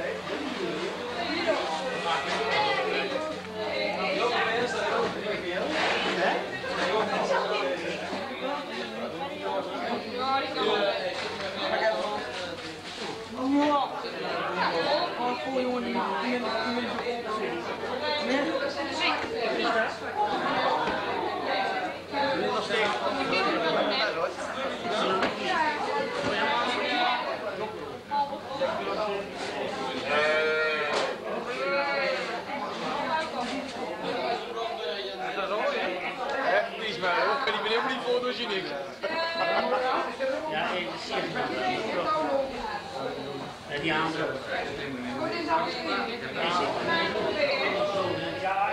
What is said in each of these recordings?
Okay. Ben helemaal niet fotogeniek. Ja,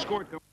scored.